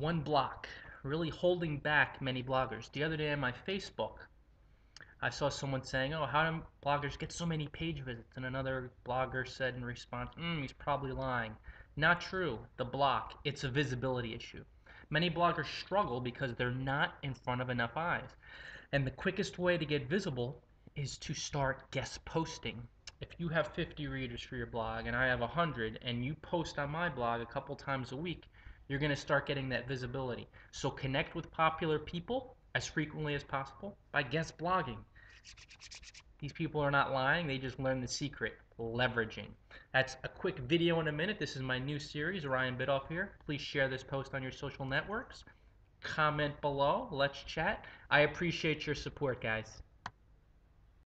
one block really holding back many bloggers. The other day on my Facebook, I saw someone saying, "Oh, how do bloggers get so many page visits?" And another blogger said in response, mm, "He's probably lying." Not true. The block, it's a visibility issue. Many bloggers struggle because they're not in front of enough eyes. And the quickest way to get visible is to start guest posting. If you have 50 readers for your blog and I have 100 and you post on my blog a couple times a week, you're going to start getting that visibility. So connect with popular people as frequently as possible by guest blogging. These people are not lying, they just learned the secret leveraging. That's a quick video in a minute. This is my new series, Ryan Biddulph here. Please share this post on your social networks. Comment below. Let's chat. I appreciate your support, guys.